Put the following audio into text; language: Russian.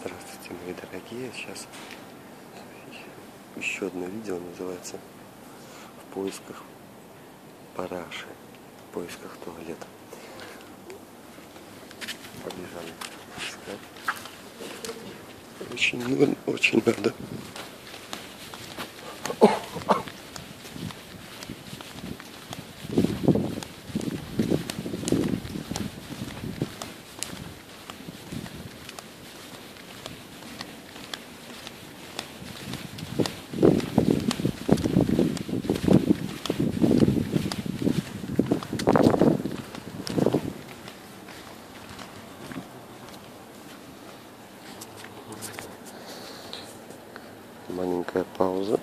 Здравствуйте, мои дорогие. Сейчас еще одно видео называется «В поисках параши», «В поисках туалета». Побежали искать. Очень, очень надо. Маленькая пауза